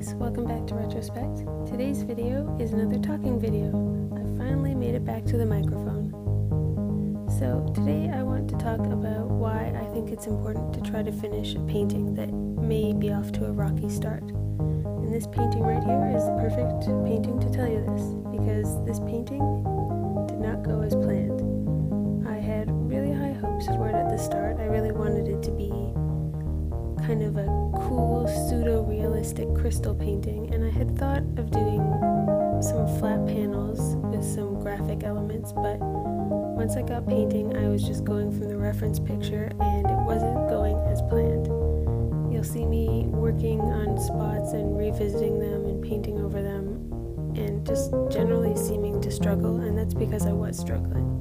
guys, welcome back to Retrospecked. Today's video is another talking video. I finally made it back to the microphone. So today I want to talk about why I think it's important to try to finish a painting that may be off to a rocky start. And this painting right here is the perfect painting to tell you this, because this painting did not go as planned. Crystal painting and I had thought of doing some flat panels with some graphic elements but once I got painting I was just going from the reference picture and it wasn't going as planned. You'll see me working on spots and revisiting them and painting over them and just generally seeming to struggle and that's because I was struggling.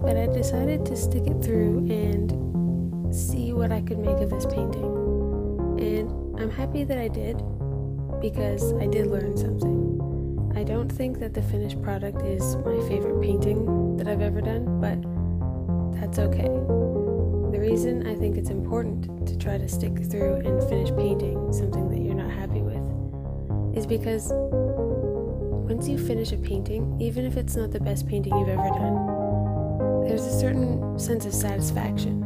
But I decided to stick it through and see what I could make of this painting and I'm happy that I did because I did learn something. I don't think that the finished product is my favorite painting that I've ever done, but that's okay. The reason I think it's important to try to stick through and finish painting something that you're not happy with is because once you finish a painting, even if it's not the best painting you've ever done, there's a certain sense of satisfaction.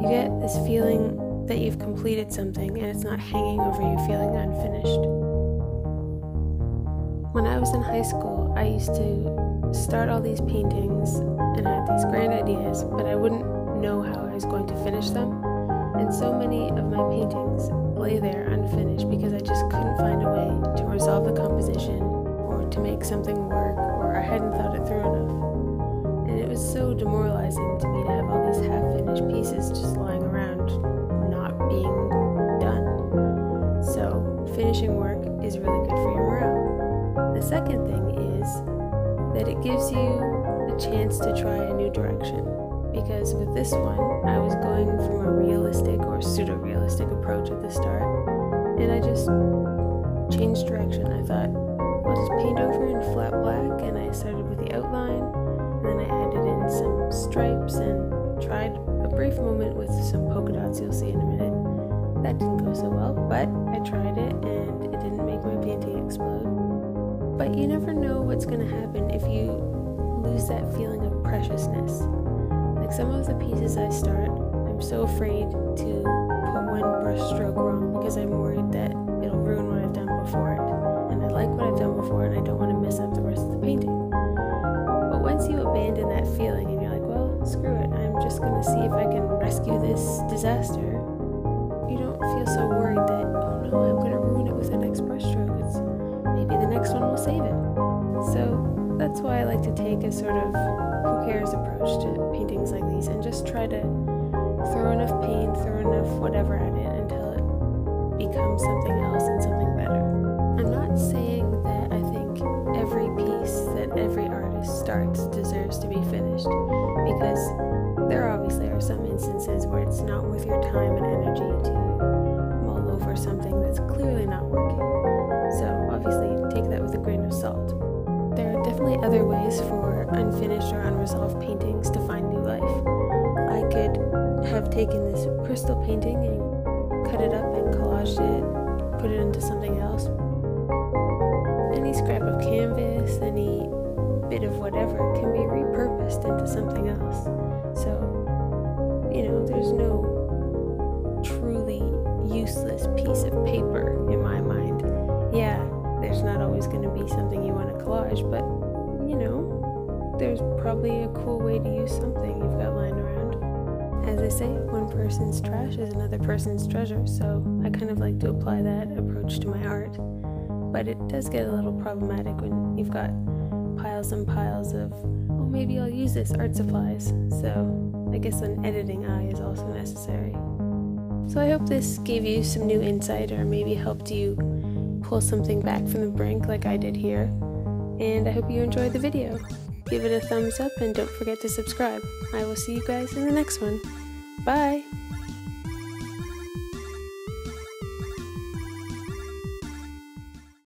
You get this feeling that you've completed something and it's not hanging over you feeling unfinished. When I was in high school, I used to start all these paintings and I had these grand ideas, but I wouldn't know how I was going to finish them. And so many of my paintings lay there unfinished because I just couldn't find a way to resolve the composition or to make something work or I hadn't thought it through enough. And it was so demoralizing to me to have all these half finished pieces just lying work is really good for your morale. The second thing is that it gives you a chance to try a new direction. Because with this one, I was going from a realistic or pseudo realistic approach at the start, and I just changed direction. I thought, I'll just paint over in flat black, and I started with the outline, and then I added in some stripes and tried a brief moment with some polka dots you'll see in a minute. That didn't go so well, but I tried it and it didn't make my painting explode. But you never know what's going to happen if you lose that feeling of preciousness. Like some of the pieces I start, I'm so afraid to put one brush stroke wrong because I'm worried that it'll ruin what I've done before it. And I like what I've done before and I don't want to mess up the rest of the painting. But once you abandon that feeling and you're like, well, screw it, I'm just going to see if I can rescue this disaster don't feel so worried that, oh no, I'm going to ruin it with the next brushstroke. It's maybe the next one will save it. So that's why I like to take a sort of who cares approach to paintings like these and just try to throw enough paint, throw enough whatever at it until it becomes something else and something better. I'm not saying that I think every piece that every artist starts deserves to be finished because there obviously are some instances where it's not worth your time and energy to definitely other ways for unfinished or unresolved paintings to find new life. I could have taken this crystal painting and cut it up and collaged it, put it into something else. Any scrap of canvas, any bit of whatever can be repurposed into something else. So, you know, there's no truly useless piece of paper in my mind. Yeah, there's not always going to be something you want to collage, but, you know, there's probably a cool way to use something you've got lying around. As I say, one person's trash is another person's treasure, so I kind of like to apply that approach to my art. But it does get a little problematic when you've got piles and piles of oh, maybe I'll use this art supplies, so I guess an editing eye is also necessary. So I hope this gave you some new insight or maybe helped you pull something back from the brink like I did here. And I hope you enjoyed the video. Give it a thumbs up and don't forget to subscribe. I will see you guys in the next one. Bye!